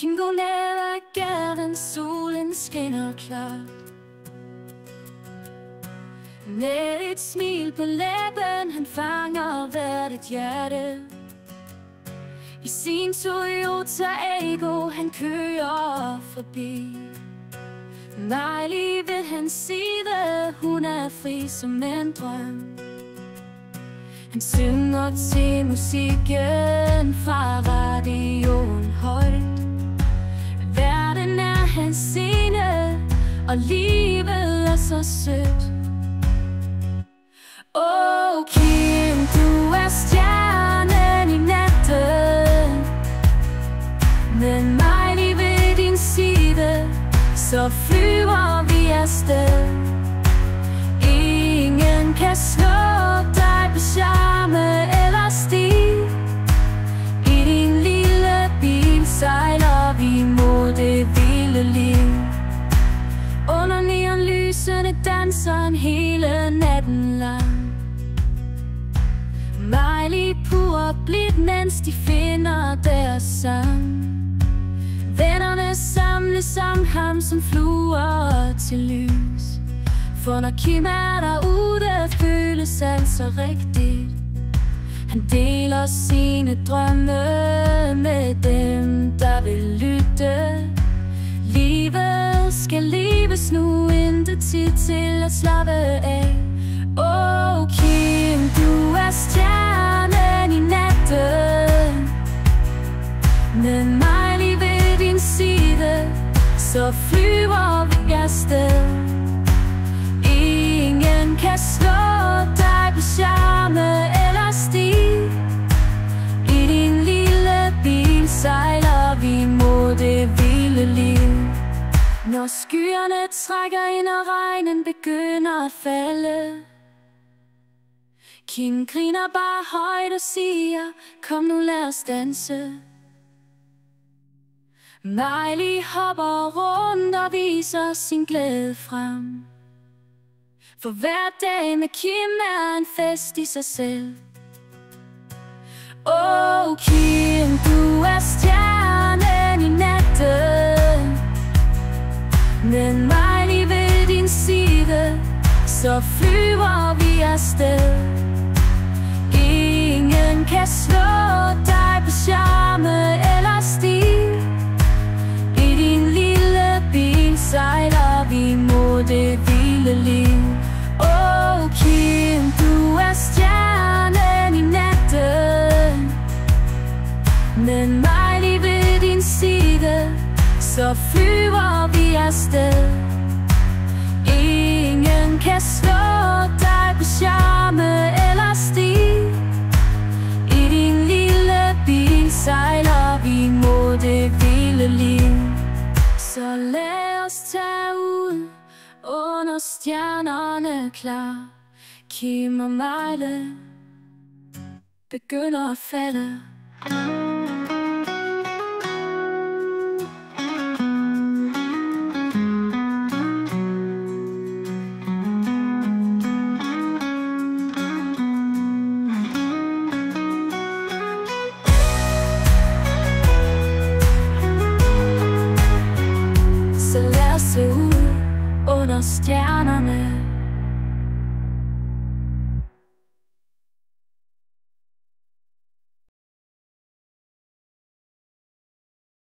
Kim går ned ad gaden, solen skinner klart. Med et smil på læben, han fanger hvert et hjerte. I sin Toyota Ego, han kører forbi. Nej, lige ved hans side, hun er fri som en drøm. Han synger til musikken fra radioen højt. Og livet er så sødt. Oh, Kim, du er stjernen i natten. Men mig lige ved din side. Så flyver vi afsted. Neonlysene hele natten lang. Miley pur blidt, mens de finder deres sang. Vennerne samles om ham som fluer til lys. For når Kim er derude, føles alt så rigtigt. Han deler sine drømme med dem, der vil tid til at slappe af. Oh, Kim, du er stjernen i natten. Med mig lige ved din side Så flyver vi afsted. Ingen kan slå Når skyerne trækker ind og regnen begynder at falde. Kim griner bare højt og siger Kom nu lad os danse. Miley hopper rundt og viser sin glæde frem. For hver dag med Kim er en fest i sig selv. Åh oh, Kim, du er stjernen Så flyver vi afsted. Ingen kan slå dig på charme eller stil. I din lille bil sejler vi mod det vilde liv. Åh oh, Kim, du er stjernen i natten. Men mig lige ved din side. Så flyver vi afsted kan slå dig på charme eller stil I din lille bil sejler vi mod det vilde liv. Så lad os tage ud under stjernerne klar. Kim og Mejle begynder at falde. stianami.